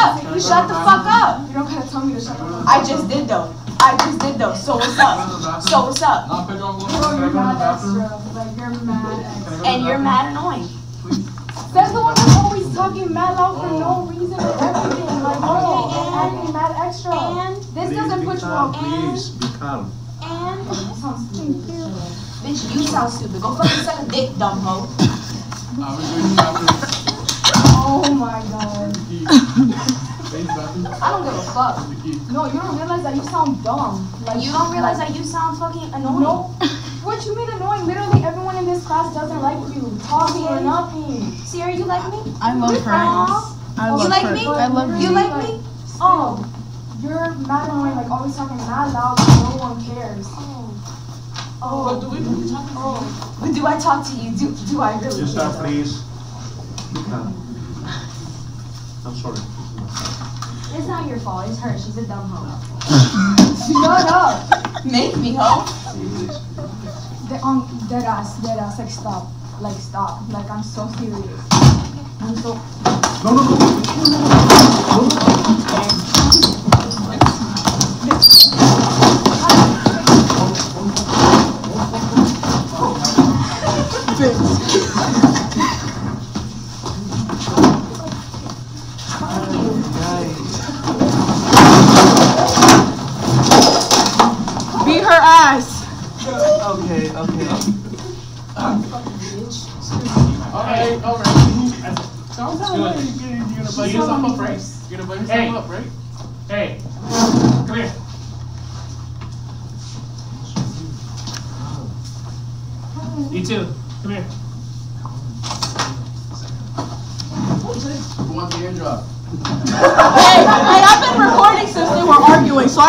up. You shut the fuck up. You don't gotta tell me to shut the fuck up. I just did though. I just did though. So what's up? So what's up? Nah, Pedro, I'm going Bro, you're mad extra. Like, you're mad extra. And you're mad annoying. Says the one that's always talking mad loud for no reason oh, and everything. Like, bro, and acting mad extra. And This doesn't put you on. Please, be calm. and Sounds stupid. bitch, you sound stupid. Go fucking suck a dick, dumb hoe. Oh my god. The key. Ladies' bathroom. I don't give a fuck. No, you don't realize that you sound dumb. Like You don't realize that you sound fucking annoying. No. What you mean annoying? Literally everyone in this class doesn't like you. Talking or nothing. Sierra, you like me? I love her. Aw. I Oh, love You like her. me? I love You you. like me? Oh. You're mad annoying, like always talking mad loud, but no one cares. Oh. oh. But do we really talk to Oh. But do I talk to you? Do do I really? Just care, stop, please. Be calm. I'm sorry. It's not your fault. It's her. She's a dumb hoe. Shut up. Make me hoe. De- um, dead ass, dead ass, like stop. Like stop. Like I'm so serious. I'm so No, no, no. Beat her ass! okay, okay. Alright, alright. Don't tell me you, you're gonna bug yourself up, right? You're gonna bug yourself hey. up, right? Hey, come here. You too. Come here. Who wants the airdrop? hey, hey, I've been recording since they were arguing, so I